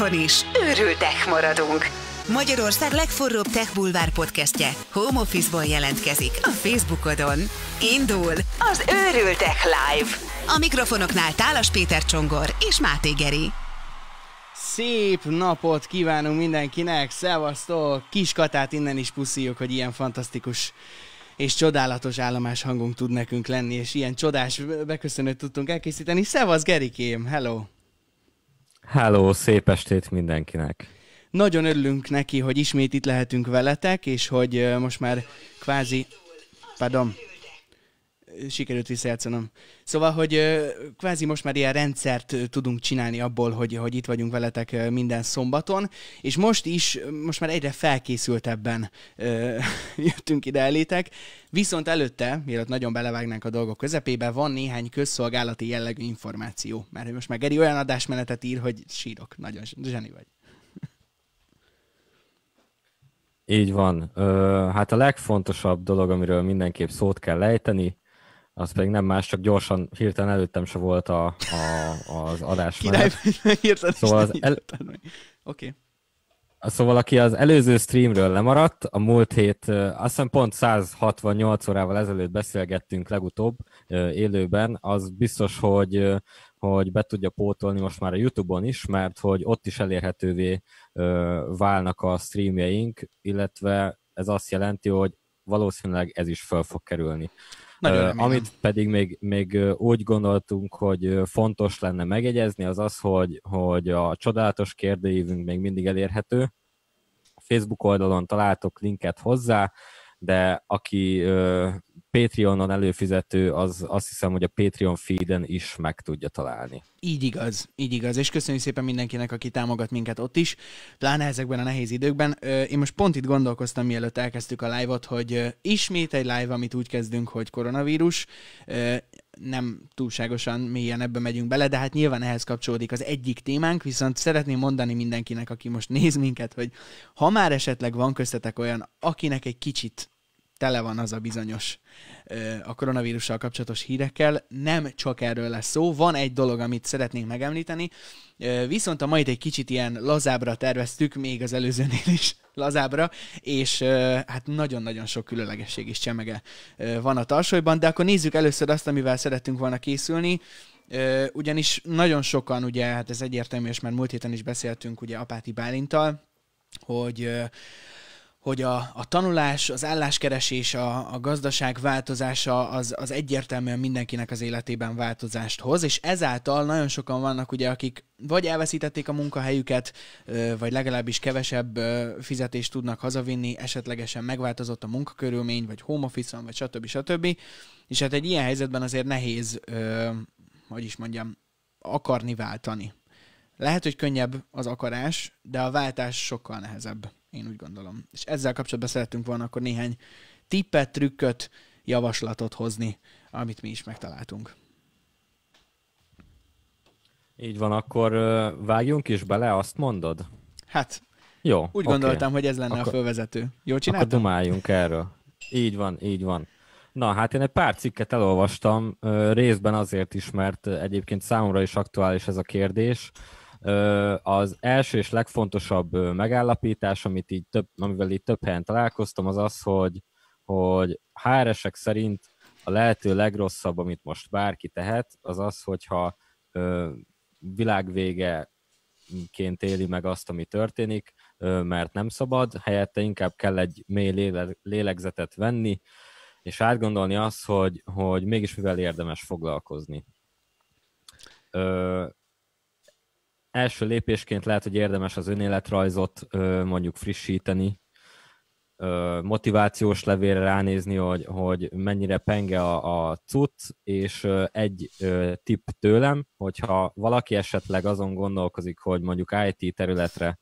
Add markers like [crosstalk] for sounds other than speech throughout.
Itthon is őrültek maradunk. Magyarország legforróbb tech bulvár podcastje Home Office-ból jelentkezik a Facebookodon. Indul az Őrültek Live. A mikrofonoknál Tálas Péter Csongor és Máté Geri. Szép napot kívánunk mindenkinek, szevasztok! Kis Katát innen is puszíjuk, hogy ilyen fantasztikus és csodálatos állomás hangunk tud nekünk lenni, és ilyen csodás beköszönőt tudtunk elkészíteni. Szevasz Gerikém, hello! Hello, szép estét mindenkinek! Nagyon örülünk neki, hogy ismét itt lehetünk veletek, és hogy most már kvázi... Pardon, sikerült visszajátszanom. Szóval, hogy kvázi most már ilyen rendszert tudunk csinálni abból, hogy, hogy itt vagyunk veletek minden szombaton, és most is, most már egyre felkészültebben [laughs] jöttünk ide elétek, viszont előtte, mielőtt nagyon belevágnánk a dolgok közepébe, van néhány közszolgálati jellegű információ, mert most már Geri olyan adásmenetet ír, hogy sírok, nagyon zseni vagy. Így van. Ö, hát a legfontosabb dolog, amiről mindenképp szót kell lejteni, az pedig nem más, csak gyorsan, hirtelen előttem se volt a, a, az adás [laughs] Király, [laughs] hirtelen szóval az el... Oké. Okay. Szóval aki az előző streamről lemaradt, a múlt hét, azt hiszem pont 168 órával ezelőtt beszélgettünk legutóbb élőben, az biztos, hogy, hogy be tudja pótolni most már a Youtube-on is, mert hogy ott is elérhetővé válnak a streamjeink, illetve ez azt jelenti, hogy valószínűleg ez is fel fog kerülni. Nagyon amit pedig még, még úgy gondoltunk, hogy fontos lenne megjegyezni, az az, hogy, hogy a csodálatos kérdőívünk még mindig elérhető. A Facebook oldalon találtok linket hozzá, de aki Patreonon előfizető, az azt hiszem, hogy a Patreon feeden is meg tudja találni. Így igaz, így igaz, és köszönjük szépen mindenkinek, aki támogat minket ott is, pláne ezekben a nehéz időkben. Én most pont itt gondolkoztam, mielőtt elkezdtük a live-ot, hogy ismét egy live, amit úgy kezdünk, hogy koronavírus, nem túlságosan mélyen ebbe megyünk bele, de hát nyilván ehhez kapcsolódik az egyik témánk, viszont szeretném mondani mindenkinek, aki most néz minket, hogy ha már esetleg van köztetek olyan, akinek egy kicsit tele van az a bizonyos a koronavírussal kapcsolatos hírekkel. Nem csak erről lesz szó, van egy dolog, amit szeretnénk megemlíteni, viszont a majd egy kicsit ilyen lazábra terveztük, még az előzőnél is [laughs] lazábra, és hát nagyon-nagyon sok különlegesség is csemege van a tarsolyban, de akkor nézzük először azt, amivel szerettünk volna készülni, ugyanis nagyon sokan, ugye, hát ez egyértelmű, és már múlt héten is beszéltünk ugye Apáti Bálintal, hogy hogy a, a tanulás, az álláskeresés, a, a gazdaság változása az, az egyértelműen mindenkinek az életében változást hoz, és ezáltal nagyon sokan vannak ugye, akik vagy elveszítették a munkahelyüket, vagy legalábbis kevesebb fizetést tudnak hazavinni, esetlegesen megváltozott a munkakörülmény, vagy home office vagy stb. stb. És hát egy ilyen helyzetben azért nehéz, hogy is mondjam, akarni váltani. Lehet, hogy könnyebb az akarás, de a váltás sokkal nehezebb. Én úgy gondolom. És ezzel kapcsolatban szeretünk volna akkor néhány tippet, trükköt, javaslatot hozni, amit mi is megtaláltunk. Így van, akkor vágjunk is bele, azt mondod? Hát, jó, úgy okay. gondoltam, hogy ez lenne akkor, a fölvezető. Jó csináltam? Akkor dumáljunk erről. Így van, így van. Na, hát én egy pár cikket elolvastam, részben azért is, mert egyébként számomra is aktuális ez a kérdés. Az első és legfontosabb megállapítás, amit így több, amivel így több helyen találkoztam, az az, hogy, hogy HR-esek szerint a lehető legrosszabb, amit most bárki tehet, az az, hogyha világvégeként éli meg azt, ami történik, mert nem szabad, helyette inkább kell egy mély lélegzetet venni, és átgondolni azt, hogy, hogy mégis mivel érdemes foglalkozni első lépésként lehet, hogy érdemes az önéletrajzot mondjuk frissíteni, motivációs levélre ránézni, hogy, hogy mennyire penge a, a cucc, és egy tipp tőlem, hogyha valaki esetleg azon gondolkozik, hogy mondjuk IT területre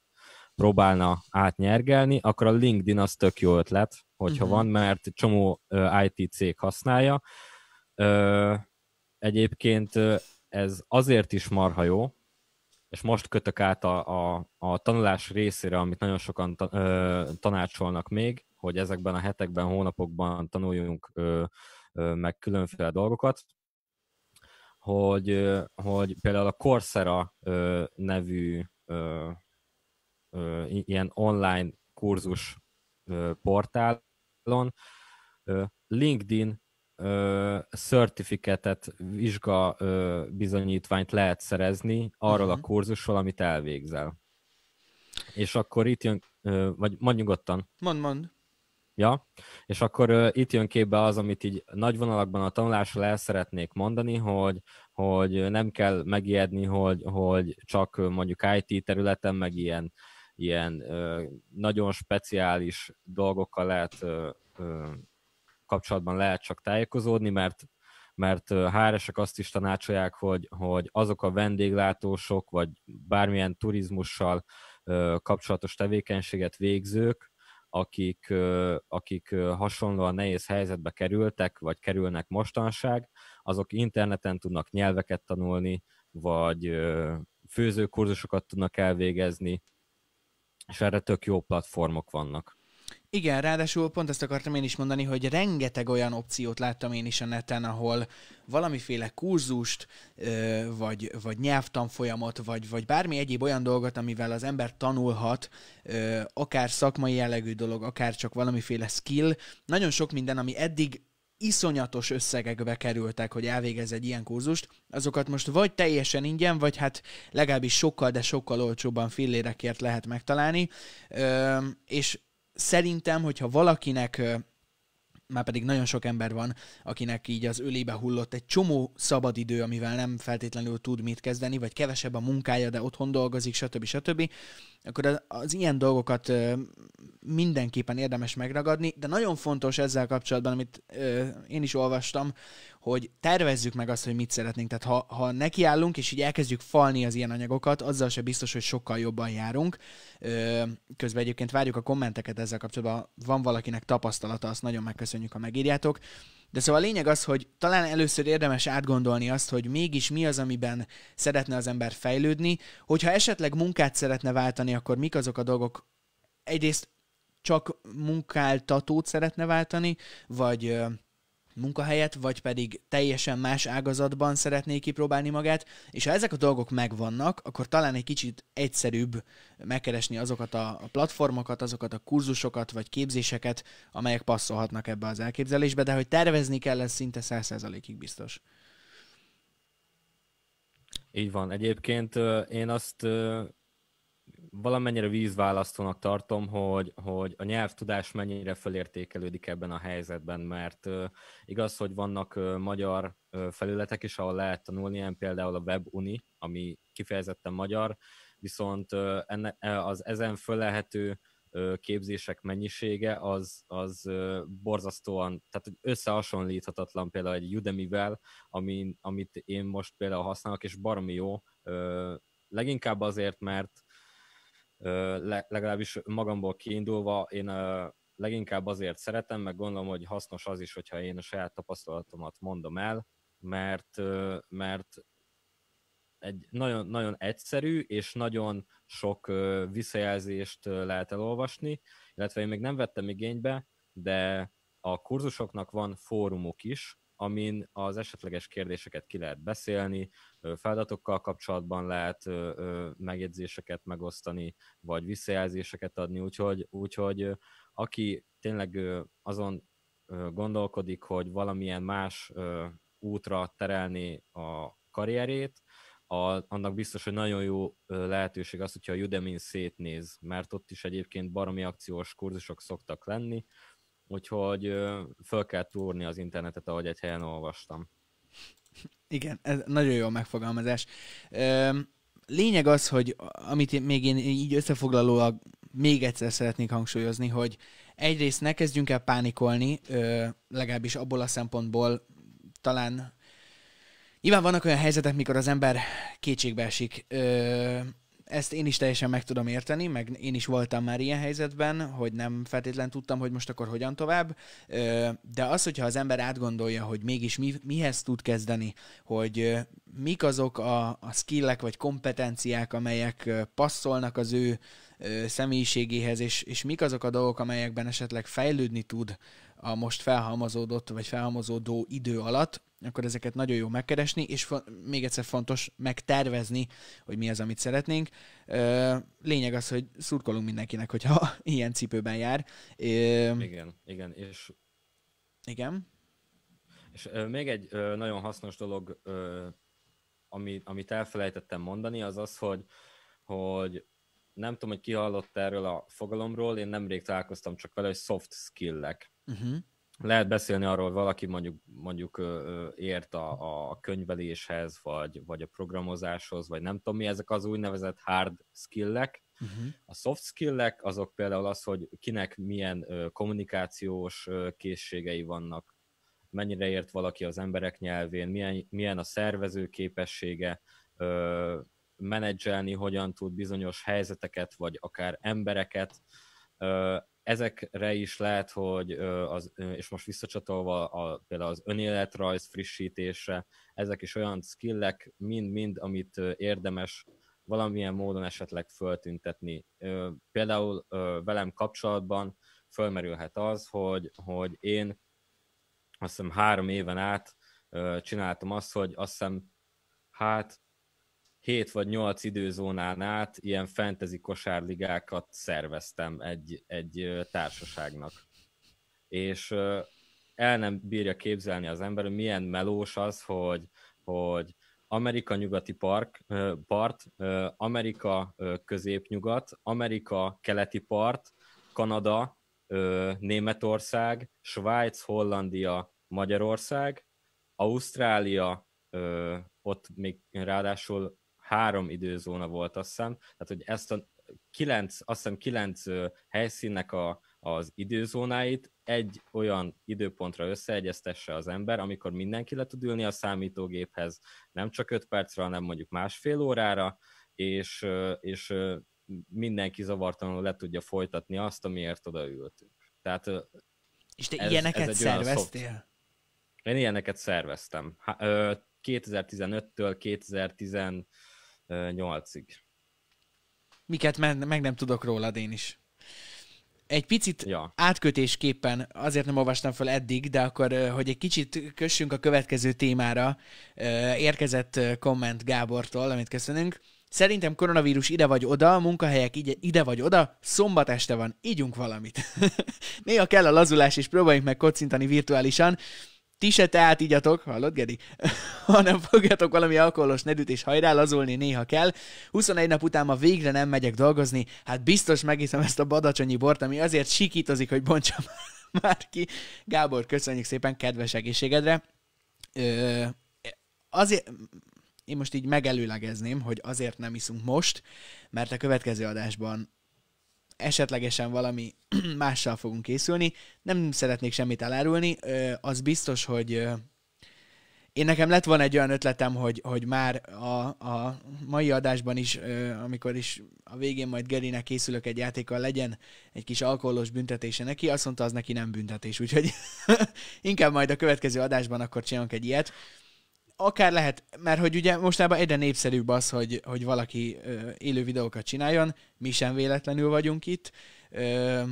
próbálna átnyergelni, akkor a LinkedIn az tök jó ötlet, hogyha uh-huh. van, mert csomó IT cég használja. Egyébként ez azért is marha jó, és most kötök át a, a, a tanulás részére, amit nagyon sokan ta, ö, tanácsolnak még, hogy ezekben a hetekben, hónapokban tanuljunk ö, ö, meg különféle dolgokat, hogy, ö, hogy például a Coursera ö, nevű ö, ö, ilyen online kurzus ö, portálon ö, LinkedIn certificatet, vizsga ö, bizonyítványt lehet szerezni arról uh-huh. a kurzusról, amit elvégzel. És akkor itt jön, ö, vagy mondj nyugodtan. Mond, mond. Ja, és akkor uh, itt jön képbe az, amit így nagy vonalakban a tanulásról el szeretnék mondani, hogy, hogy nem kell megijedni, hogy, hogy csak mondjuk IT területen, meg ilyen, ilyen uh, nagyon speciális dolgokkal lehet uh, uh, kapcsolatban lehet csak tájékozódni, mert mert HR-esek azt is tanácsolják, hogy, hogy azok a vendéglátósok, vagy bármilyen turizmussal kapcsolatos tevékenységet végzők, akik, akik hasonlóan nehéz helyzetbe kerültek, vagy kerülnek mostanság, azok interneten tudnak nyelveket tanulni, vagy főzőkurzusokat tudnak elvégezni, és erre tök jó platformok vannak. Igen, ráadásul pont ezt akartam én is mondani, hogy rengeteg olyan opciót láttam én is a neten, ahol valamiféle kurzust, vagy, vagy nyelvtanfolyamot, vagy, vagy bármi egyéb olyan dolgot, amivel az ember tanulhat, akár szakmai jellegű dolog, akár csak valamiféle skill. Nagyon sok minden, ami eddig iszonyatos összegekbe kerültek, hogy elvégez egy ilyen kurzust, azokat most vagy teljesen ingyen, vagy hát legalábbis sokkal, de sokkal olcsóbban fillérekért lehet megtalálni, és szerintem, hogyha valakinek már pedig nagyon sok ember van, akinek így az ölébe hullott egy csomó szabadidő, amivel nem feltétlenül tud mit kezdeni, vagy kevesebb a munkája, de otthon dolgozik, stb. stb., akkor az, ilyen dolgokat mindenképpen érdemes megragadni, de nagyon fontos ezzel kapcsolatban, amit én is olvastam, hogy tervezzük meg azt, hogy mit szeretnénk. Tehát ha, ha nekiállunk, és így elkezdjük falni az ilyen anyagokat, azzal se biztos, hogy sokkal jobban járunk. Közben egyébként várjuk a kommenteket ezzel kapcsolatban. Van valakinek tapasztalata, azt nagyon megköszönjük, ha megírjátok. De szóval a lényeg az, hogy talán először érdemes átgondolni azt, hogy mégis mi az, amiben szeretne az ember fejlődni. Hogyha esetleg munkát szeretne váltani, akkor mik azok a dolgok, egyrészt csak munkáltatót szeretne váltani, vagy munkahelyet, vagy pedig teljesen más ágazatban szeretné kipróbálni magát, és ha ezek a dolgok megvannak, akkor talán egy kicsit egyszerűbb megkeresni azokat a platformokat, azokat a kurzusokat, vagy képzéseket, amelyek passzolhatnak ebbe az elképzelésbe, de hogy tervezni kell, ez szinte 100%-ig biztos. Így van. Egyébként én azt valamennyire vízválasztónak tartom, hogy, hogy a nyelvtudás mennyire fölértékelődik ebben a helyzetben, mert igaz, hogy vannak magyar felületek is, ahol lehet tanulni, ilyen például a WebUni, ami kifejezetten magyar, viszont enne, az ezen fölelhető képzések mennyisége az, az borzasztóan, tehát összehasonlíthatatlan például egy Udemy-vel, ami, amit én most például használok, és baromi jó, leginkább azért, mert legalábbis magamból kiindulva én leginkább azért szeretem, meg gondolom, hogy hasznos az is, hogyha én a saját tapasztalatomat mondom el, mert, mert egy nagyon, nagyon egyszerű és nagyon sok visszajelzést lehet elolvasni, illetve én még nem vettem igénybe, de a kurzusoknak van fórumok is, amin az esetleges kérdéseket ki lehet beszélni, feladatokkal kapcsolatban lehet megjegyzéseket megosztani, vagy visszajelzéseket adni, úgyhogy, úgyhogy aki tényleg azon gondolkodik, hogy valamilyen más útra terelni a karrierét, a, annak biztos, hogy nagyon jó lehetőség az, hogyha a Udemy-n szétnéz, mert ott is egyébként baromi akciós kurzusok szoktak lenni, úgyhogy föl kell túrni az internetet, ahogy egy helyen olvastam. Igen, ez nagyon jó megfogalmazás. Lényeg az, hogy amit még én így összefoglalólag még egyszer szeretnék hangsúlyozni, hogy egyrészt ne kezdjünk el pánikolni, legalábbis abból a szempontból talán Nyilván vannak olyan helyzetek, mikor az ember kétségbe esik ezt én is teljesen meg tudom érteni, meg én is voltam már ilyen helyzetben, hogy nem feltétlen tudtam, hogy most akkor hogyan tovább, de az, hogyha az ember átgondolja, hogy mégis mi, mihez tud kezdeni, hogy mik azok a, a skillek vagy kompetenciák, amelyek passzolnak az ő személyiségéhez, és, és mik azok a dolgok, amelyekben esetleg fejlődni tud a most felhalmozódott, vagy felhalmozódó idő alatt, akkor ezeket nagyon jó megkeresni, és még egyszer fontos megtervezni, hogy mi az, amit szeretnénk. Lényeg az, hogy szurkolunk mindenkinek, hogyha [laughs] ilyen cipőben jár. Igen, igen, és igen. És még egy nagyon hasznos dolog, ami, amit elfelejtettem mondani, az az, hogy, hogy nem tudom, hogy ki hallott erről a fogalomról, én nemrég találkoztam csak vele, hogy soft skill-ek. Uh-huh. Lehet beszélni arról, hogy valaki mondjuk, mondjuk ért a, a könyveléshez, vagy, vagy a programozáshoz, vagy nem tudom mi, ezek az úgynevezett hard skill-ek. Uh-huh. A soft skill-ek azok például az, hogy kinek milyen kommunikációs készségei vannak, mennyire ért valaki az emberek nyelvén, milyen, milyen a szervező képessége, ö, menedzselni, hogyan tud bizonyos helyzeteket, vagy akár embereket. Ö, ezekre is lehet, hogy az, és most visszacsatolva a, például az önéletrajz frissítésre, ezek is olyan skillek, mind-mind, amit érdemes valamilyen módon esetleg föltüntetni. Például velem kapcsolatban fölmerülhet az, hogy, hogy én azt hiszem három éven át csináltam azt, hogy azt hiszem hát 7 vagy 8 időzónán át ilyen fantasy kosárligákat szerveztem egy, egy társaságnak. És el nem bírja képzelni az ember, hogy milyen melós az, hogy, hogy Amerika nyugati park, part, Amerika középnyugat, Amerika keleti part, Kanada, Németország, Svájc, Hollandia, Magyarország, Ausztrália, ott még ráadásul három időzóna volt, azt hiszem, tehát hogy ezt a kilenc, azt hiszem kilenc helyszínnek a, az időzónáit egy olyan időpontra összeegyeztesse az ember, amikor mindenki le tud ülni a számítógéphez, nem csak öt percre, hanem mondjuk másfél órára, és, és mindenki zavartalanul le tudja folytatni azt, amiért odaültünk. Tehát És te Ez- ilyeneket ez szerveztél? én ilyeneket szerveztem. Há- ö, 2015-től 2018-ig. Miket meg, nem tudok rólad én is. Egy picit Ja. átkötésképpen azért nem olvastam fel eddig, de akkor, hogy egy kicsit kössünk a következő témára, érkezett komment Gábortól, amit köszönünk. Szerintem koronavírus ide vagy oda, munkahelyek ide, ide vagy oda, szombat este van, ígyunk valamit. [laughs] Néha kell a lazulás, és próbáljunk meg kocintani virtuálisan. Ti se teát igyatok, hallod, Gedi? [laughs] Hanem fogjatok valami alkoholos nedűt, és hajrá lazulni néha kell. 21 nap után ma végre nem megyek dolgozni, hát biztos megiszem ezt a badacsonyi bort, ami azért sikítozik, hogy bontsam [laughs] már ki. Gábor, köszönjük szépen, kedves egészségedre. Ö, azért, én most így megelőlegezném, hogy azért nem iszunk most, mert a következő adásban esetlegesen valami [clears throat] mással fogunk készülni. Nem szeretnék semmit elárulni. Az biztos, hogy én nekem lett volna egy olyan ötletem, hogy, hogy már a, a mai adásban is, amikor is a végén majd Gerinek készülök egy játékkal, legyen egy kis alkoholos büntetése neki, azt mondta, az neki nem büntetés, úgyhogy [laughs] inkább majd a következő adásban akkor csinálunk egy ilyet. Akár lehet, mert hogy ugye mostában egyre népszerűbb az, hogy, hogy valaki ö, élő videókat csináljon, mi sem véletlenül vagyunk itt, ö,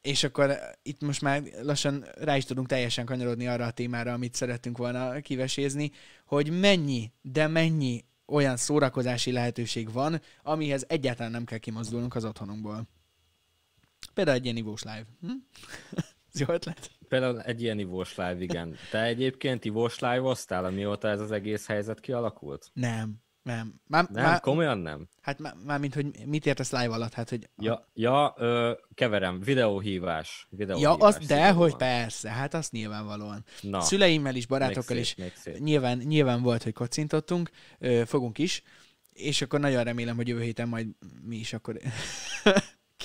és akkor itt most már lassan rá is tudunk teljesen kanyarodni arra a témára, amit szerettünk volna kivesézni, hogy mennyi, de mennyi olyan szórakozási lehetőség van, amihez egyáltalán nem kell kimozdulnunk az otthonunkból. Például egy ilyen ivós live. Hm? [laughs] Ez jó ötlet? Például egy ilyen ivós live, igen. Te egyébként ivós live-oztál, amióta ez az egész helyzet kialakult? Nem. Nem. Már, Nem, már, komolyan nem. hát már, már mint, hogy mit értesz live alatt? Hát, hogy Ja, ja ö, keverem, videóhívás. ja videóhívás az, de, hogy persze, hát azt nyilvánvalóan. Na, Szüleimmel is, barátokkal is szép. nyilván, nyilván volt, hogy kocintottunk, ö, fogunk is, és akkor nagyon remélem, hogy jövő héten majd mi is akkor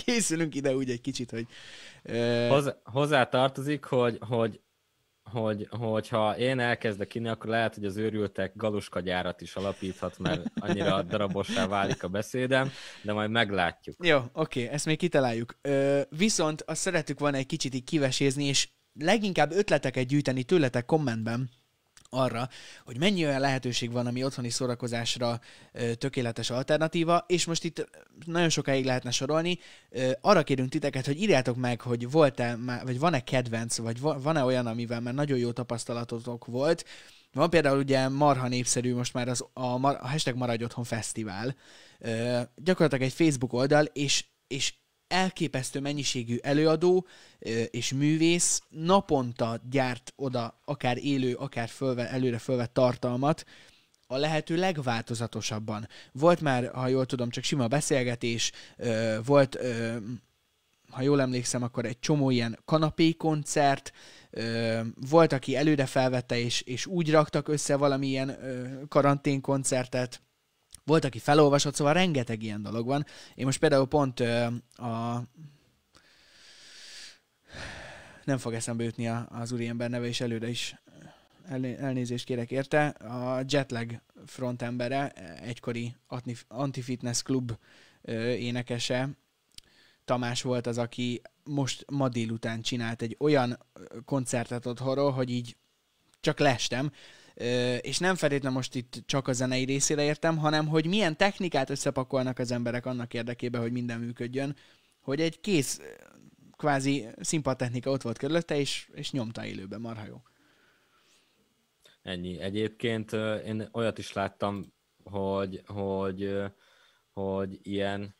készülünk ide úgy egy kicsit, hogy ö, Hozzá, hozzá tartozik, hogy, hogy, hogy, hogyha én elkezdek inni, akkor lehet, hogy az őrültek galuska gyárat is alapíthat, mert annyira darabossá válik a beszédem, de majd meglátjuk. Jó, oké, ezt még kitaláljuk. Ö, viszont azt szeretük volna egy kicsit így kivesézni, és leginkább ötleteket gyűjteni tőletek kommentben, arra, hogy mennyi olyan lehetőség van, ami otthoni szórakozásra ö, tökéletes alternatíva, és most itt nagyon sokáig lehetne sorolni. Ö, arra kérünk titeket, hogy írjátok meg, hogy volt-e, vagy van-e kedvenc, vagy van-e olyan, amivel már nagyon jó tapasztalatotok volt. Van például ugye marha népszerű most már az, a, a hashtag Maradj Otthon Fesztivál. Ö, gyakorlatilag egy Facebook oldal, és, és elképesztő mennyiségű előadó és művész naponta gyárt oda akár élő, akár fölve, előre fölvett tartalmat, a lehető legváltozatosabban. Volt már, ha jól tudom, csak sima beszélgetés, volt, ha jól emlékszem, akkor egy csomó ilyen kanapé koncert, volt, aki előre felvette, és, és úgy raktak össze valamilyen karanténkoncertet, volt, aki felolvasott, szóval rengeteg ilyen dolog van. Én most például pont ö, a... Nem fog eszembe jutni az úriember neve, és előre is elnézést kérek érte. A Jetlag frontembere, egykori Anti-Fitness Club énekese, Tamás volt az, aki most ma délután csinált egy olyan koncertet otthonról, hogy így csak lestem, és nem feltétlenül most itt csak a zenei részére értem, hanem hogy milyen technikát összepakolnak az emberek annak érdekében, hogy minden működjön, hogy egy kész kvázi színpadtechnika ott volt körülötte, és, és nyomta élőben, marha jó. Ennyi. Egyébként én olyat is láttam, hogy, hogy, hogy ilyen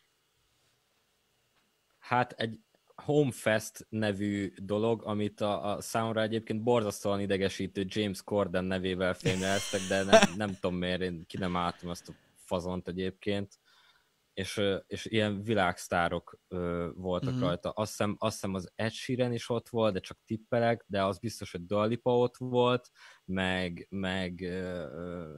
hát egy Homefest nevű dolog, amit a, a számomra egyébként borzasztóan idegesítő James Corden nevével fémjeleztek, de nem, [laughs] nem tudom miért, én ki nem álltam azt a fazont egyébként, és, és ilyen világsztárok ö, voltak mm-hmm. rajta. Azt hiszem, azt hiszem az Ed Sheeran is ott volt, de csak tippelek, de az biztos, hogy Dua Lipa ott volt, meg, meg ö,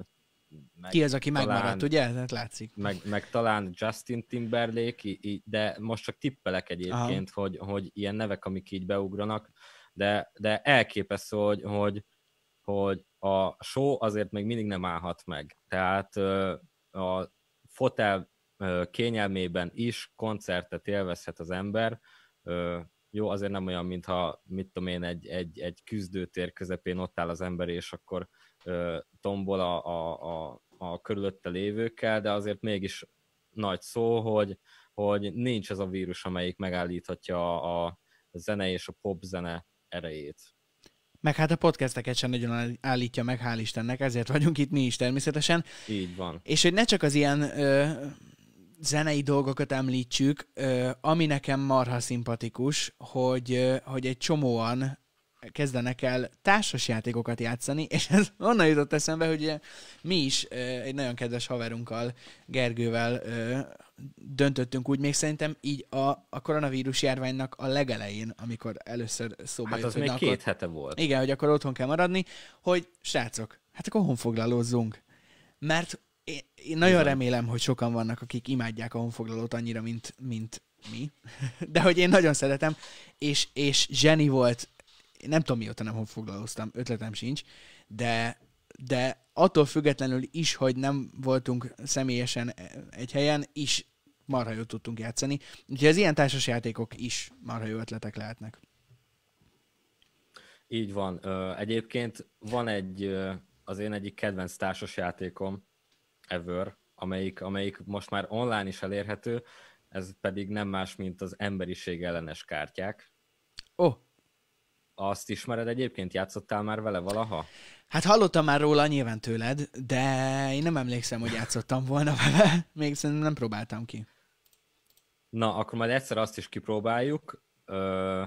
meg Ki az, aki talán, megmaradt, ugye? Tehát látszik. Meg, meg talán Justin Timberlake, de most csak tippelek egyébként, hogy, hogy ilyen nevek, amik így beugranak, de, de elképesztő, hogy, hogy, hogy a show azért még mindig nem állhat meg. Tehát a fotel kényelmében is koncertet élvezhet az ember, jó, azért nem olyan, mintha, mit tudom én, egy, egy, egy küzdőtér közepén ott áll az ember, és akkor tombol a, a, a, a körülötte lévőkkel, de azért mégis nagy szó, hogy, hogy nincs ez a vírus, amelyik megállíthatja a, a zene és a pop zene erejét. Meg hát a podcasteket sem nagyon állítja meg, hál' Istennek, ezért vagyunk itt mi is természetesen. Így van. És hogy ne csak az ilyen ö, zenei dolgokat említsük, ö, ami nekem marha szimpatikus, hogy, ö, hogy egy csomóan kezdenek el társasjátékokat játszani, és ez onnan jutott eszembe, hogy mi is egy nagyon kedves haverunkkal, Gergővel döntöttünk úgy, még szerintem így a, a koronavírus járványnak a legelején, amikor először szóba hát jött, az hogy még két akkor, hete volt. Igen, hogy akkor otthon kell maradni, hogy srácok, hát akkor honfoglalózzunk. Mert én, én nagyon Igen. remélem, hogy sokan vannak, akik imádják a honfoglalót annyira, mint, mint mi. [laughs] De hogy én nagyon szeretem, és, és zseni volt én nem tudom mióta nem foglalkoztam, ötletem sincs, de, de attól függetlenül is, hogy nem voltunk személyesen egy helyen, is marha jót tudtunk játszani. Úgyhogy az ilyen társasjátékok is marha jó ötletek lehetnek. Így van. Egyébként van egy, az én egyik kedvenc társasjátékom ever, amelyik, amelyik most már online is elérhető, ez pedig nem más, mint az emberiség ellenes kártyák. Ó, oh, azt ismered egyébként? Játszottál már vele valaha? Hát hallottam már róla nyilván tőled, de én nem emlékszem, hogy játszottam volna vele. Még szerintem nem próbáltam ki. Na, akkor majd egyszer azt is kipróbáljuk. Ö,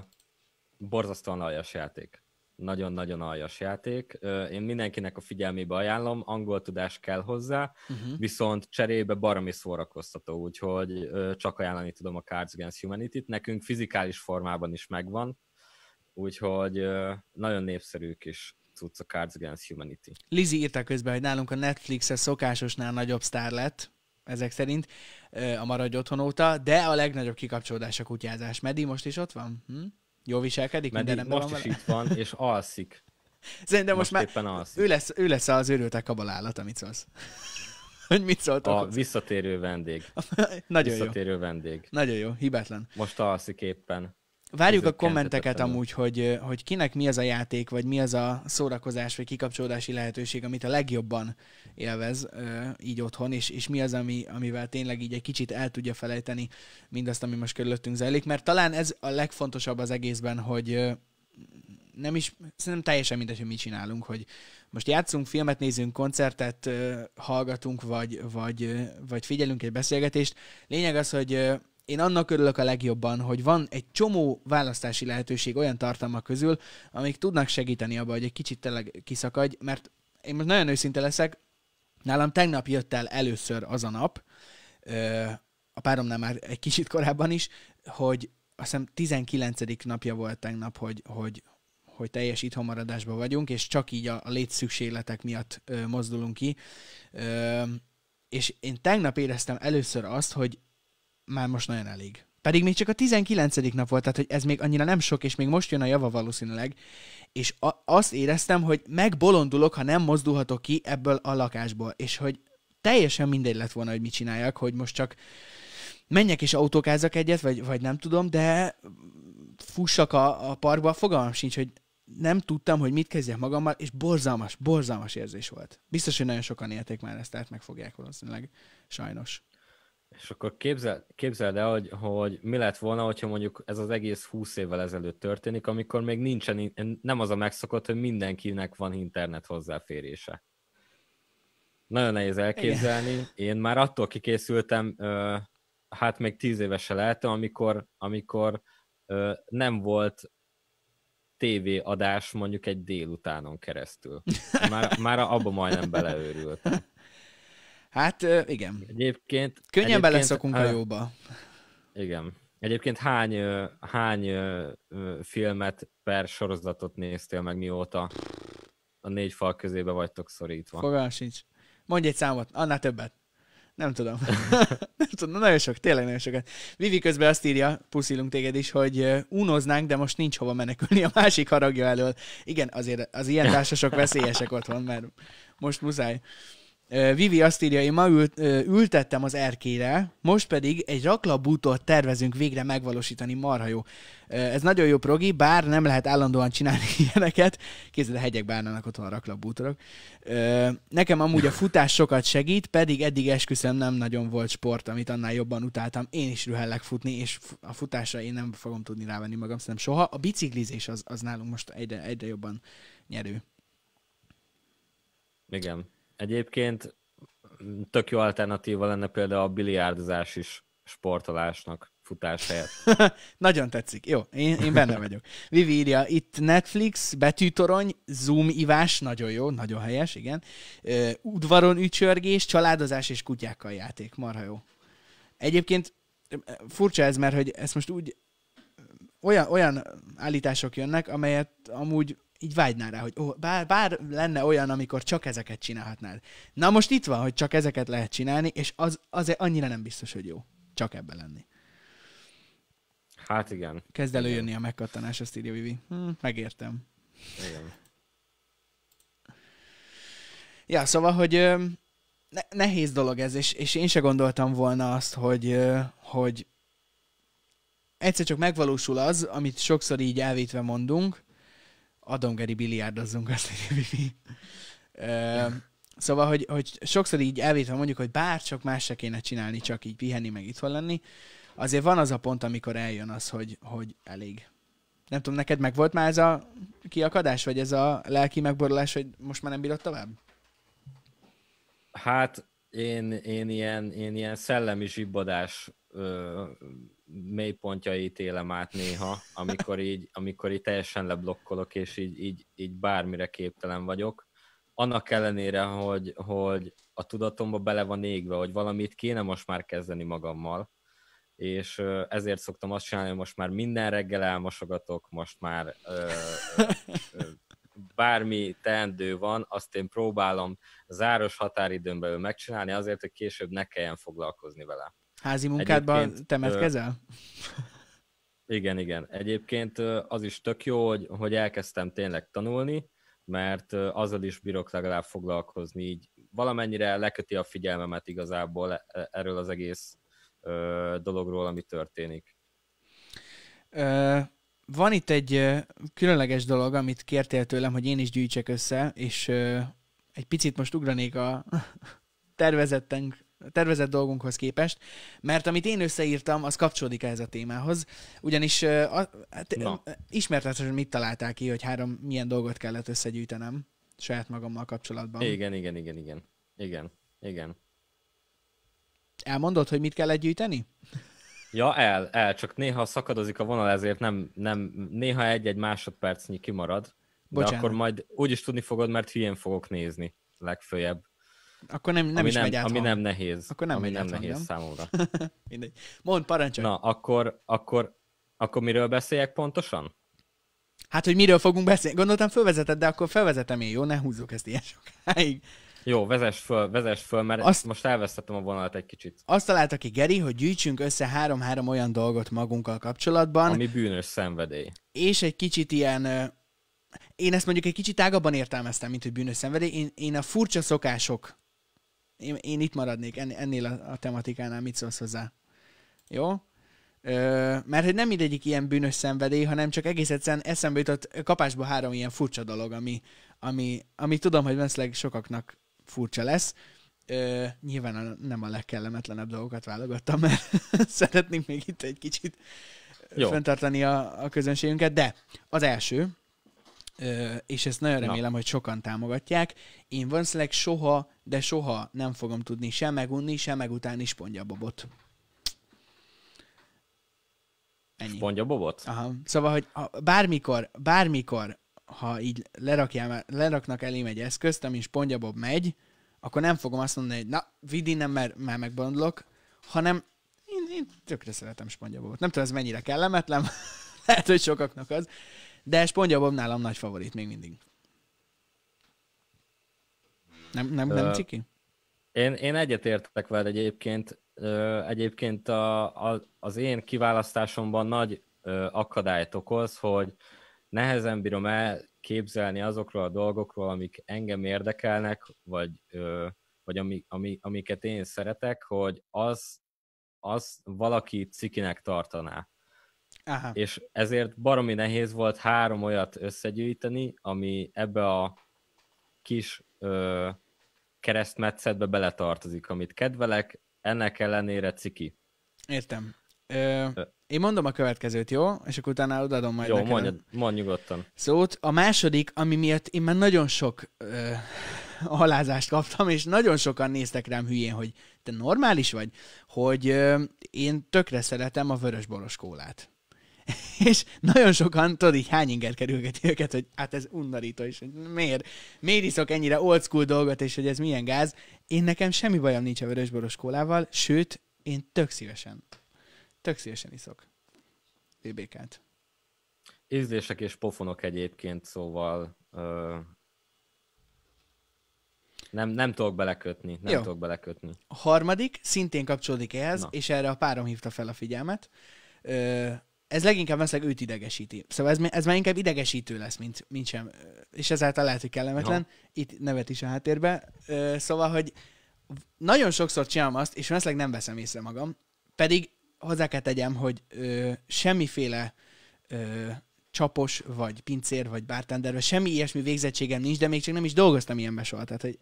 borzasztóan aljas játék. Nagyon-nagyon aljas játék. Ö, én mindenkinek a figyelmébe ajánlom, angol tudás kell hozzá, uh-huh. viszont cserébe baromi szórakoztató, úgyhogy ö, csak ajánlani tudom a Cards Against Humanity-t. Nekünk fizikális formában is megvan, úgyhogy nagyon népszerű kis cucc a Cards Against Humanity. Lizi írta közben, hogy nálunk a Netflix-e szokásosnál nagyobb sztár lett, ezek szerint a Maradj Otthon óta, de a legnagyobb kikapcsolódás a kutyázás. Medi most is ott van? Hm? Jó viselkedik? Medi most van is vele? itt van, és alszik. [laughs] Szerintem most, most már alszik. ő lesz, ő lesz az őrültek kabalállat, amit szólsz. [laughs] hogy mit szóltak? A hozzá? visszatérő vendég. [laughs] Nagyon visszatérő jó. vendég. Nagyon jó, hibátlan. Most alszik éppen. Várjuk a kommenteket amúgy, hogy, hogy kinek mi az a játék, vagy mi az a szórakozás, vagy kikapcsolódási lehetőség, amit a legjobban élvez így otthon, és, és mi az, ami, amivel tényleg így egy kicsit el tudja felejteni mindazt, ami most körülöttünk zajlik, mert talán ez a legfontosabb az egészben, hogy nem is, szerintem teljesen mindegy, hogy mit csinálunk, hogy most játszunk, filmet nézünk, koncertet hallgatunk, vagy, vagy, vagy figyelünk egy beszélgetést. Lényeg az, hogy én annak örülök a legjobban, hogy van egy csomó választási lehetőség olyan tartalmak közül, amik tudnak segíteni abba, hogy egy kicsit tényleg kiszakadj, mert én most nagyon őszinte leszek, nálam tegnap jött el először az a nap, a páromnál már egy kicsit korábban is, hogy azt hiszem 19. napja volt tegnap, hogy, hogy, hogy teljes itthonmaradásban vagyunk, és csak így a, létszükségletek miatt mozdulunk ki. És én tegnap éreztem először azt, hogy már most nagyon elég. Pedig még csak a 19. nap volt, tehát hogy ez még annyira nem sok, és még most jön a java valószínűleg, és a, azt éreztem, hogy megbolondulok, ha nem mozdulhatok ki ebből a lakásból, és hogy teljesen mindegy lett volna, hogy mit csináljak, hogy most csak menjek és autókázzak egyet, vagy, vagy nem tudom, de fussak a, a parkba, fogalmam sincs, hogy nem tudtam, hogy mit kezdjek magammal, és borzalmas, borzalmas érzés volt. Biztos, hogy nagyon sokan élték már ezt, tehát meg fogják valószínűleg, sajnos. És akkor képzel, képzeld el, hogy, hogy mi lett volna, hogyha mondjuk ez az egész 20 évvel ezelőtt történik, amikor még nincsen, nem az a megszokott, hogy mindenkinek van internet hozzáférése. Nagyon nehéz elképzelni. Igen. Én már attól kikészültem, hát még tíz évesen lehetem, amikor, amikor nem volt tévéadás mondjuk egy délutánon keresztül. Már, már abba majdnem beleőrült. Hát igen. Egyébként... Könnyen egyébként, beleszokunk a jóba. Igen. Egyébként hány, hány filmet per sorozatot néztél meg mióta a négy fal közébe vagytok szorítva? Fogalm sincs. Mondj egy számot, annál többet. Nem tudom. [laughs] [laughs] nem tudom, nagyon sok, tényleg nagyon sokat. Vivi közben azt írja, puszilunk téged is, hogy unoznánk, de most nincs hova menekülni a másik haragja elől. Igen, azért az ilyen társasok veszélyesek otthon, mert most muszáj. Vivi azt írja, én ma ült, ültettem az erkére, most pedig egy raklabútot tervezünk végre megvalósítani, marha jó. Ez nagyon jó progi, bár nem lehet állandóan csinálni [laughs] ilyeneket. Kézzel a hegyek bárnának ott van raklabútorok. Nekem amúgy a futás sokat segít, pedig eddig esküszöm nem nagyon volt sport, amit annál jobban utáltam. Én is rühellek futni, és a futásra én nem fogom tudni rávenni magam, szerintem soha. A biciklizés az, az nálunk most egyre, egyre jobban nyerő. Igen. Egyébként tök jó alternatíva lenne például a biliárdozás is sportolásnak futás helyett. [laughs] Nagyon tetszik. Jó, én, én benne vagyok. Vivi írja, itt Netflix, betűtorony, Zoom ivás, nagyon jó, nagyon helyes, igen. Udvaron ücsörgés, családozás és kutyákkal játék, marha jó. Egyébként furcsa ez, mert hogy ezt most úgy olyan, olyan állítások jönnek, amelyet amúgy így vágynál rá, hogy oh, bár, bár lenne olyan, amikor csak ezeket csinálhatnád. Na most itt van, hogy csak ezeket lehet csinálni, és az azért annyira nem biztos, hogy jó. Csak ebben lenni. Hát igen. Kezd előjönni a megkattanás, azt írja Vivi. Hm, megértem. Igen. Ja, szóval, hogy ne- nehéz dolog ez, és, és én se gondoltam volna azt, hogy, hogy egyszer csak megvalósul az, amit sokszor így elvétve mondunk, adongeri biliárdozzunk, azt írja Szóval, hogy, hogy sokszor így elvétve mondjuk, hogy bár csak más se kéne csinálni, csak így pihenni, meg itthon lenni, azért van az a pont, amikor eljön az, hogy, hogy elég. Nem tudom, neked meg volt már ez a kiakadás, vagy ez a lelki megborulás, hogy most már nem bírod tovább? Hát én, én, ilyen, én ilyen szellemi zsibbadás mélypontjait élem át néha, amikor így, amikor így teljesen leblokkolok, és így, így, így bármire képtelen vagyok. Annak ellenére, hogy, hogy a tudatomba bele van égve, hogy valamit kéne most már kezdeni magammal, és ezért szoktam azt csinálni, hogy most már minden reggel elmosogatok, most már ö, ö, bármi teendő van, azt én próbálom záros határidőn belül megcsinálni azért, hogy később ne kelljen foglalkozni vele. Házi munkádban temetkezel? Igen, igen. Egyébként az is tök jó, hogy, hogy elkezdtem tényleg tanulni, mert azzal is bírok legalább foglalkozni, így valamennyire leköti a figyelmemet igazából e, e, erről az egész ö, dologról, ami történik. Ö, van itt egy ö, különleges dolog, amit kértél tőlem, hogy én is gyűjtsek össze, és ö, egy picit most ugranék a [laughs] tervezettünk, tervezett dolgunkhoz képest, mert amit én összeírtam, az kapcsolódik ehhez a témához, ugyanis ö, a, hát, Na. hogy mit találtál ki, hogy három milyen dolgot kellett összegyűjtenem saját magammal kapcsolatban. Igen, igen, igen, igen. Igen, igen. Elmondod, hogy mit kellett gyűjteni? Ja, el, el, csak néha szakadozik a vonal, ezért nem, nem néha egy-egy másodpercnyi kimarad. De Bocsánat. akkor majd úgy is tudni fogod, mert hülyén fogok nézni legfőjebb. Akkor nem, nem ami is nem, megy át ami hang. nem nehéz. Akkor nem ami megy nem hang, nehéz nem? számomra. [laughs] Mindegy. Mondd, parancsolj. Na, akkor, akkor, akkor miről beszéljek pontosan? Hát, hogy miről fogunk beszélni? Gondoltam, fölvezeted, de akkor felvezetem én, jó? Ne húzzuk ezt ilyen sokáig. Jó, vezess föl, vezess föl, mert Azt- most elvesztettem a vonalat egy kicsit. Azt találta ki Geri, hogy gyűjtsünk össze három-három olyan dolgot magunkkal kapcsolatban, Ami bűnös szenvedély. és egy kicsit ilyen... Én ezt mondjuk egy kicsit tágabban értelmeztem, mint hogy bűnös szenvedély. Én, én a furcsa szokások. Én, én itt maradnék en- ennél a, a tematikánál, mit szólsz hozzá? Jó? Ö, mert hogy nem mindegyik ilyen bűnös szenvedély, hanem csak egész egyszerűen eszembe jutott kapásba három ilyen furcsa dolog, ami, ami, ami tudom, hogy valószínűleg sokaknak furcsa lesz. Ö, nyilván a, nem a legkellemetlenebb dolgokat válogattam, mert [laughs] szeretnénk még itt egy kicsit Jó. fenntartani a, a közönségünket, de az első, és ezt nagyon Na. remélem, hogy sokan támogatják, én valószínűleg soha, de soha nem fogom tudni sem megunni, sem megutálni spongyabobot. Ennyi. Mondja Bobot? Aha. Szóval, hogy ha bármikor, bármikor, ha így lerakjál, leraknak elém egy eszközt, amin spongyabob megy, akkor nem fogom azt mondani, hogy na, vidd innen, mert már megbondlok, hanem én, én tökre szeretem spongyabobot. Nem tudom, ez mennyire kellemetlen, [laughs] lehet, hogy sokaknak az, de spongyabob nálam nagy favorit még mindig. Nem, nem, nem Ö, ciki? Én, én egyetértek veled egyébként. Ö, egyébként a, a, az én kiválasztásomban nagy ö, akadályt okoz, hogy nehezen bírom elképzelni azokról a dolgokról, amik engem érdekelnek, vagy, ö, vagy ami, ami, amiket én szeretek, hogy az, az valaki cikinek tartaná. Aha. És ezért baromi nehéz volt három olyat összegyűjteni, ami ebbe a kis ö, keresztmetszetbe beletartozik, amit kedvelek, ennek ellenére ciki. Értem. Ö, én mondom a következőt, jó? És akkor utána odaadom majd Jó, neked. mondj, mondj nyugodtan. szót. A második, ami miatt én már nagyon sok ö, [laughs] halázást kaptam, és nagyon sokan néztek rám hülyén, hogy te normális vagy, hogy ö, én tökre szeretem a vörösboros kólát. [laughs] és nagyon sokan, tudod így hány inger kerülgeti őket, hogy hát ez undorító, és hogy miért, miért iszok ennyire old school dolgot, és hogy ez milyen gáz. Én nekem semmi bajom nincs a vörösboros kólával, sőt, én tök szívesen, tök szívesen iszok BBK-t. Ízlések és pofonok egyébként, szóval ö, nem, nem tudok belekötni, nem Jó. tudok belekötni. A harmadik szintén kapcsolódik ehhez, Na. És erre a párom hívta fel a figyelmet. Ö, ez leginkább valószínűleg őt idegesíti. Szóval ez, ez már inkább idegesítő lesz, mint, mint sem. És ezáltal lehet, hogy kellemetlen. Itt nevet is a háttérbe. Szóval, hogy nagyon sokszor csinálom azt, és valószínűleg nem veszem észre magam, pedig hozzá kell tegyem, hogy ö, semmiféle ö, csapos, vagy pincér, vagy bartender, vagy semmi ilyesmi végzettségem nincs, de még csak nem is dolgoztam ilyenbe soha. Tehát, hogy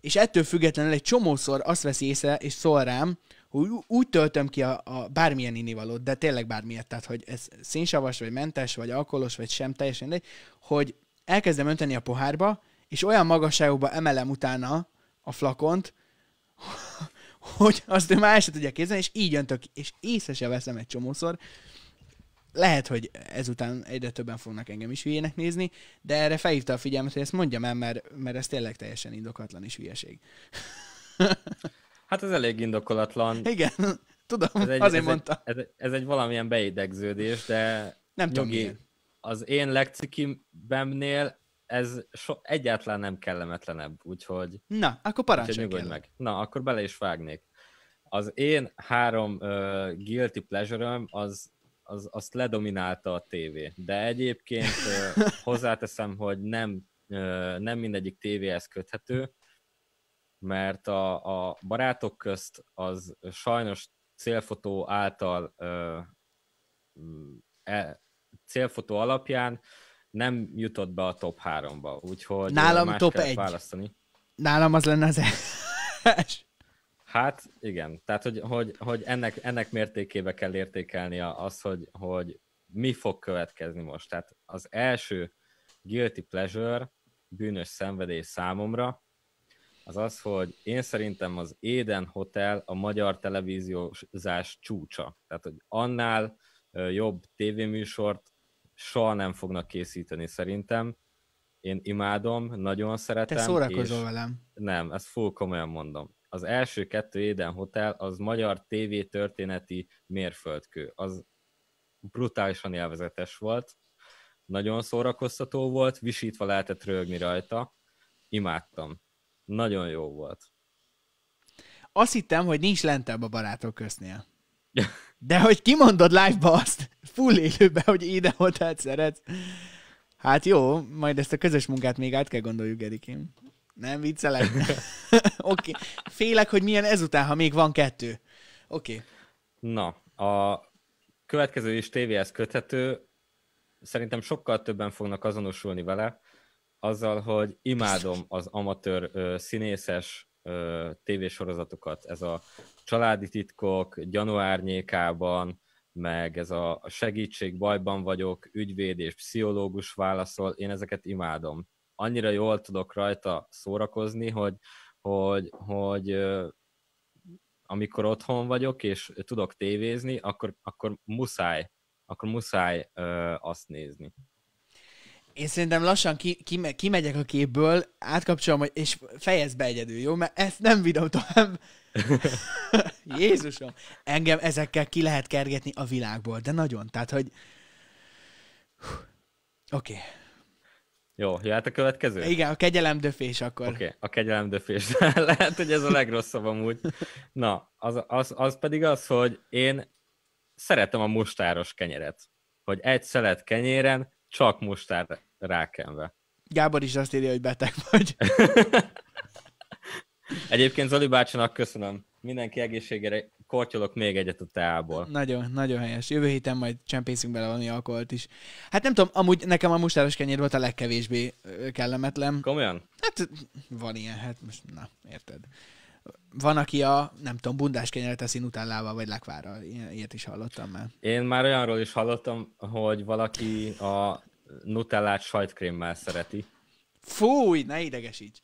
és ettől függetlenül egy csomószor azt veszi észre, és szól rám, hogy ú- úgy töltöm ki a, a bármilyen innivalót, de tényleg bármilyet, tehát hogy ez szénsavas, vagy mentes, vagy alkoholos, vagy sem, teljesen mindegy, hogy elkezdem önteni a pohárba, és olyan magasságokba emelem utána a flakont, [laughs] hogy azt ő már sem tudja képzelni, és így öntök, és észre se veszem egy csomószor. Lehet, hogy ezután egyre többen fognak engem is hülyének nézni, de erre felhívta a figyelmet, hogy ezt mondjam el, mert, mert ez tényleg teljesen indokatlan és hülyeség. [laughs] Hát ez elég indokolatlan. Igen, [laughs] tudom, Ez egy, azért ez mondta. Egy, ez, egy- ez egy valamilyen beidegződés, de Nem tudom nyugi, miért. az én legcikibemnél ez so, egyáltalán nem kellemetlenebb, úgyhogy Na, akkor parancsolj meg. Na, akkor bele is vágnék. Az én három uh, guilty pleasure az, az, azt ledominálta a tévé. De egyébként uh, [laughs] hozzáteszem, hogy nem, uh, nem mindegyik tévéhez köthető, mert a, a barátok közt az sajnos célfotó által uh, e, célfotó alapján nem jutott be a top 3-ba, úgyhogy Nálam top 1. választani. Nálam az lenne az első. Hát igen, tehát hogy, hogy, hogy ennek, ennek mértékébe kell értékelni az, hogy, hogy mi fog következni most. Tehát az első guilty pleasure, bűnös szenvedés számomra, az az, hogy én szerintem az Éden Hotel a magyar televíziózás csúcsa. Tehát, hogy annál jobb tévéműsort soha nem fognak készíteni szerintem. Én imádom, nagyon szeretem. Te szórakozol velem. Nem, ezt full komolyan mondom. Az első kettő Éden Hotel az magyar TV történeti mérföldkő. Az brutálisan élvezetes volt, nagyon szórakoztató volt, visítva lehetett rögni rajta. Imádtam. Nagyon jó volt. Azt hittem, hogy nincs lentebb a barátok köznél. De hogy kimondod live-ba azt, full élőben, hogy ide hotelt szeretsz. Hát jó, majd ezt a közös munkát még át kell gondoljuk, Erikém. Nem viccelek. [laughs] [laughs] Oké. okay. Félek, hogy milyen ezután, ha még van kettő. Oké. Okay. Na, a következő is tévéhez köthető, szerintem sokkal többen fognak azonosulni vele, azzal, hogy imádom az amatőr ö, színészes ö, tévésorozatokat. Ez a családi titkok, gyanúárnyékában, meg ez a segítség, bajban vagyok, ügyvéd és pszichológus válaszol, én ezeket imádom. Annyira jól tudok rajta szórakozni, hogy, hogy, hogy amikor otthon vagyok, és tudok tévézni, akkor, akkor muszáj, akkor muszáj ö, azt nézni. Én szerintem lassan ki, ki, kimegyek a képből, átkapcsolom, és fejezd be egyedül, jó? Mert ezt nem vidom tovább. [laughs] Jézusom! Engem ezekkel ki lehet kergetni a világból, de nagyon. Tehát, hogy... Oké. Okay. Jó, jöhet a következő? Igen, a kegyelemdöfés akkor. Oké, okay, a kegyelemdöfés. [laughs] Lehet, hogy ez a legrosszabb amúgy. Na, az, az, az pedig az, hogy én szeretem a mustáros kenyeret. Hogy egy szelet kenyéren csak mustár rákenve. Gábor is azt írja, hogy beteg vagy. [laughs] Egyébként Zoli bácsinak köszönöm. Mindenki egészségére kortyolok még egyet a teából. Nagyon, nagyon helyes. Jövő héten majd csempészünk bele valami alkoholt is. Hát nem tudom, amúgy nekem a mustáros kenyér volt a legkevésbé kellemetlen. Komolyan? Hát van ilyen, hát most na, érted. Van, aki a, nem tudom, bundás kenyeret teszi nutellával vagy lekvára. Ilyet is hallottam már. Én már olyanról is hallottam, hogy valaki a nutellát sajtkrémmel szereti. Fúj, ne idegesíts!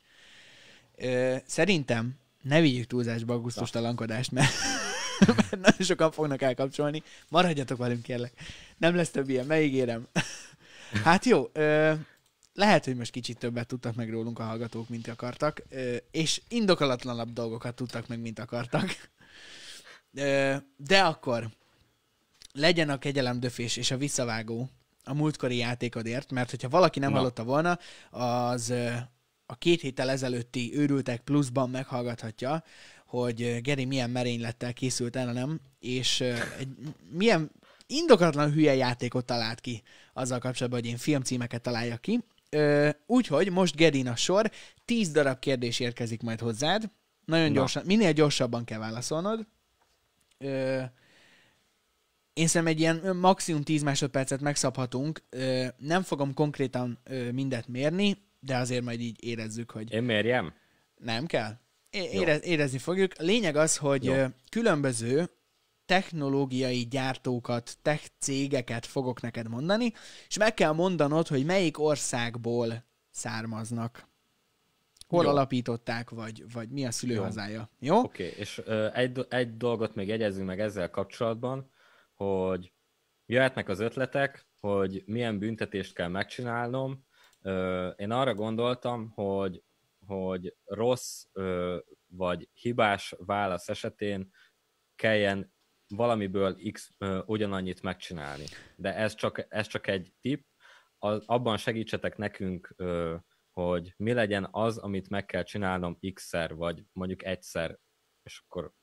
Ö, szerintem ne vigyük túlzásba a gusztustalankodást, mert, [laughs] mert nagyon sokan fognak elkapcsolni. Maradjatok velünk, kérlek. Nem lesz több ilyen, megígérem. [laughs] hát jó, ö, lehet, hogy most kicsit többet tudtak meg rólunk a hallgatók, mint akartak, és indokalatlanabb dolgokat tudtak meg, mint akartak. De akkor legyen a kegyelemdöfés és a visszavágó a múltkori játékodért, mert hogyha valaki nem Na. hallotta volna, az a két héttel ezelőtti őrültek pluszban meghallgathatja, hogy Geri milyen merénylettel készült ellenem, és egy milyen indokatlan hülye játékot talált ki azzal kapcsolatban, hogy én filmcímeket találjak ki. Úgyhogy most Gedin a sor, tíz darab kérdés érkezik majd hozzád. Nagyon gyorsan, Na. minél gyorsabban kell válaszolnod. Ö, én szerintem egy ilyen maximum 10 másodpercet megszabhatunk. Ö, nem fogom konkrétan ö, mindet mérni, de azért majd így érezzük, hogy... Én mérjem? Nem kell. É- érez, érezni fogjuk. Lényeg az, hogy Jó. különböző technológiai gyártókat, tech cégeket fogok neked mondani, és meg kell mondanod, hogy melyik országból származnak. Hol Jó. alapították, vagy, vagy mi a szülőhazája. Jó? Jó? Oké, okay. és ö, egy, egy dolgot még jegyezzünk meg ezzel kapcsolatban, hogy jöhetnek az ötletek, hogy milyen büntetést kell megcsinálnom. Ö, én arra gondoltam, hogy, hogy rossz ö, vagy hibás válasz esetén kelljen valamiből X ö, ugyanannyit megcsinálni. De ez csak, ez csak egy tip, az, abban segítsetek nekünk, ö, hogy mi legyen az, amit meg kell csinálnom X-szer, vagy mondjuk egyszer, és akkor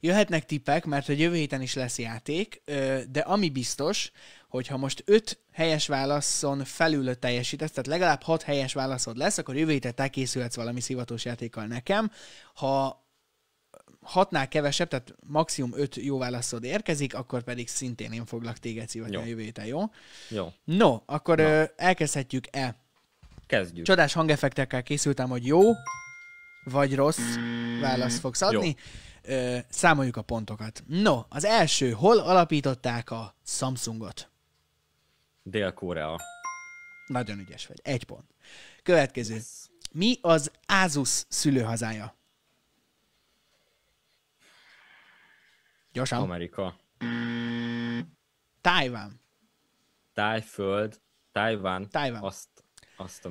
Jöhetnek tippek, mert a jövő héten is lesz játék, de ami biztos, hogy ha most öt helyes válaszon felül teljesítesz, tehát legalább hat helyes válaszod lesz, akkor jövő héten te készülhetsz valami szivatós játékkal nekem. Ha hatnál kevesebb, tehát maximum öt jó válaszod érkezik, akkor pedig szintén én foglak téged szívatni Jó. a jövő héten, jó? Jó, No, akkor Na. ö, elkezdhetjük-e? kezdjük. Csodás hangeffektekkel készültem, hogy jó vagy rossz választ fogsz adni. Ö, számoljuk a pontokat. No, az első, hol alapították a Samsungot? Dél-Korea. Nagyon ügyes vagy. Egy pont. Következő. Mi az Asus szülőhazája? Gyorsan. Amerika. Tájván. Tájföld. Tájván. Tájván. Azt, azt a.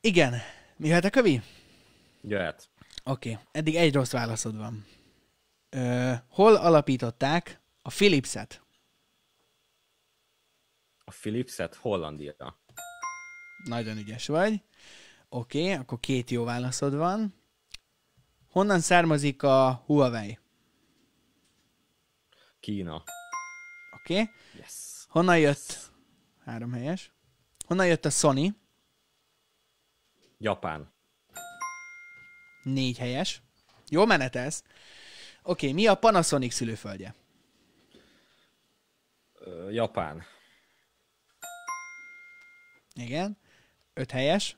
Igen. Mi jöhet a kövi? Jöhet. Oké, okay. eddig egy rossz válaszod van. Ö, hol alapították a Philipset? A Philipset Hollandia. Nagyon ügyes vagy. Oké, okay, akkor két jó válaszod van. Honnan származik a Huawei? Kína. Oké. Okay. Yes. Honnan jött? Három helyes. Honnan jött a Sony? Japán. Négy helyes. Jól menetelsz. Oké, okay, mi a Panasonic szülőföldje? Ö, Japán. Igen. Öt helyes.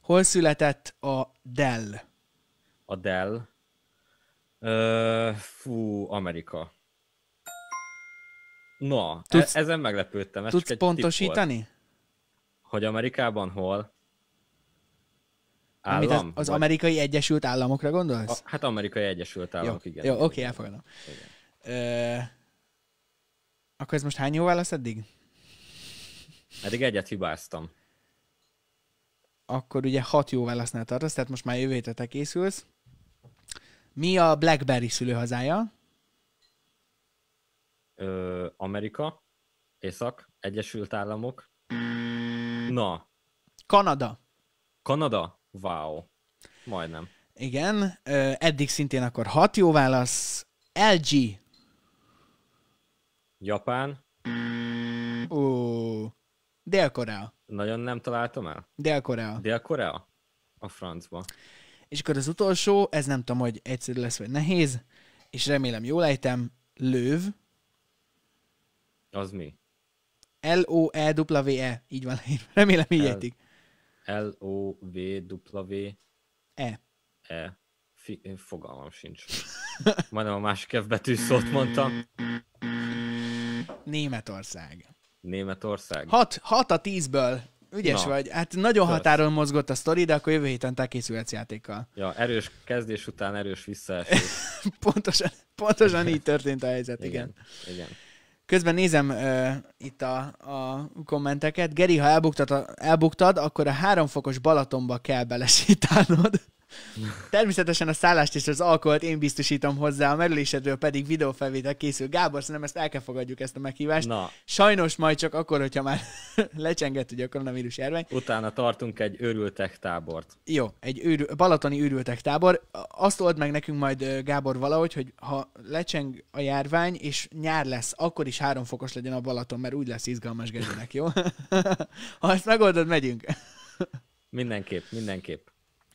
Hol született a Dell? A Dell. Fú, Amerika. Na, Tudsz- e- ezen meglepődtem. Ez Tudsz pontosítani? Hogy Amerikában hol? Amit az, Állam? az Vagy- amerikai Egyesült Államokra gondolsz? A, hát Amerikai Egyesült jó, Államok, igen. jó igen, oké, igen. elfogadom. Igen. Ö, akkor ez most hány jó válasz eddig? Eddig egyet hibáztam. Akkor ugye hat jó válasznál tartasz, tehát most már jövő hétre te készülsz. Mi a BlackBerry szülőhazája? Ö, Amerika, Észak, Egyesült Államok. Na, Kanada. Kanada? Wow. Majdnem. Igen, ö, eddig szintén akkor hat jó válasz. LG. Japán? Ó, Dél-Korea. Nagyon nem találtam el. Dél-Korea. Dél-Korea? A francba. És akkor az utolsó, ez nem tudom, hogy egyszerű lesz, vagy nehéz, és remélem jól ejtem, Löv. Az mi? L-O-E-W-E. Így van leírva. [laughs] Remélem így ejtik. L-O-V-W-E. E. Fi- fogalmam sincs. [laughs] Majdnem a másik F betű szót mondtam. Németország. Németország. 6, 6 a 10-ből. Ügyes Na. vagy. Hát nagyon Kösz. határon mozgott a sztori, de akkor jövő héten te készülhetsz játékkal. Ja, erős kezdés után erős visszaesés. [laughs] pontosan, pontosan így történt a helyzet, igen. Igen. igen. Közben nézem uh, itt a, a kommenteket. Geri, ha elbuktad, elbuktad, akkor a háromfokos Balatonba kell belesétálnod. Természetesen a szállást és az alkoholt én biztosítom hozzá, a merülésedről pedig videófelvétel készül. Gábor, szerintem ezt el kell fogadjuk, ezt a meghívást. Na, Sajnos majd csak akkor, hogyha már [laughs] lecsengett ugye a koronavírus járvány. utána tartunk egy őrültek tábort. Jó, egy őrül, balatoni őrültek tábor. Azt old meg nekünk majd Gábor valahogy, hogy ha lecseng a járvány, és nyár lesz, akkor is három fokos legyen a Balaton, mert úgy lesz izgalmas Gerinek, jó? [laughs] ha ezt megoldod, megyünk. Mindenképp, mindenképp.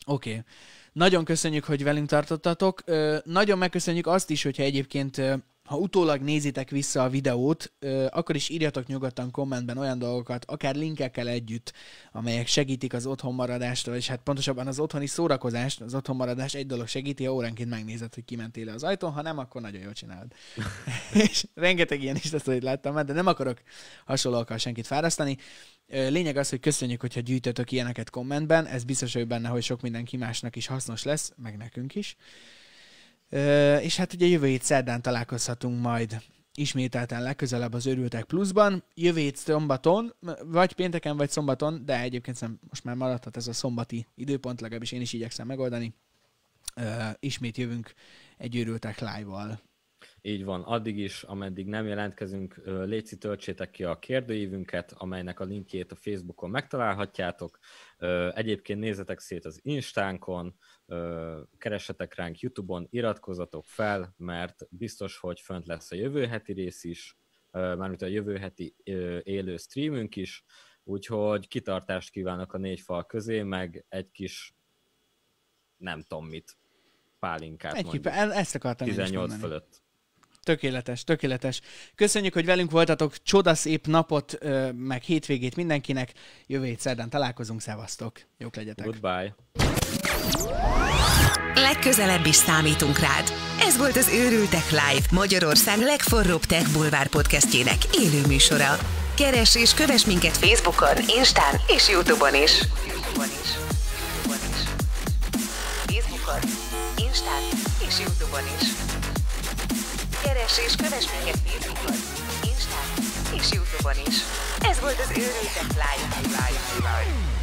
Oké. Okay. Nagyon köszönjük, hogy velünk tartottatok. Nagyon megköszönjük azt is, hogyha egyébként, ha utólag nézitek vissza a videót, akkor is írjatok nyugodtan kommentben olyan dolgokat, akár linkekkel együtt, amelyek segítik az otthonmaradást, és hát pontosabban az otthoni szórakozást, az otthonmaradás egy dolog segíti, ha óránként megnézed, hogy kimentél az ajtón, ha nem, akkor nagyon jól csinálod. [laughs] [laughs] és rengeteg ilyen is lesz, hogy láttam már, de nem akarok hasonlókkal senkit fárasztani. Lényeg az, hogy köszönjük, hogyha gyűjtötök ilyeneket kommentben, ez biztos vagyok benne, hogy sok mindenki másnak is hasznos lesz, meg nekünk is. És hát ugye jövő hét szerdán találkozhatunk majd ismételten legközelebb az Örültek Pluszban. Jövő hét szombaton, vagy pénteken, vagy szombaton, de egyébként szerintem most már maradhat ez a szombati időpont, legalábbis én is igyekszem megoldani. Ismét jövünk egy Örültek live-val. Így van, addig is, ameddig nem jelentkezünk, léci töltsétek ki a kérdőívünket, amelynek a linkjét a Facebookon megtalálhatjátok. Egyébként nézzetek szét az Instánkon, ö, keressetek ránk YouTube-on, iratkozzatok fel, mert biztos, hogy fönt lesz a jövő heti rész is, mármint a jövő heti élő streamünk is, úgyhogy kitartást kívánok a négy fal közé, meg egy kis nem tudom mit. pálinkát Egy mondjuk. kipe, e- ezt akartam én is 18 mondani. fölött. Tökéletes, tökéletes. Köszönjük, hogy velünk voltatok. Csodaszép napot, meg hétvégét mindenkinek. Jövő hét szerdán találkozunk. Szevasztok. Jók legyetek. Goodbye. Legközelebb is számítunk rád. Ez volt az Őrültek Live, Magyarország legforróbb tech bulvár podcastjének élő műsora. Keress és kövess minket Facebookon, Instán és Youtube-on is. Youtube-on is. Youtube-on is. Facebookon, Instán és Youtube-on is. Keress és kövess minket Facebookon, Instán és Youtube-on is. Ez volt az Őrültek Live. Live, live.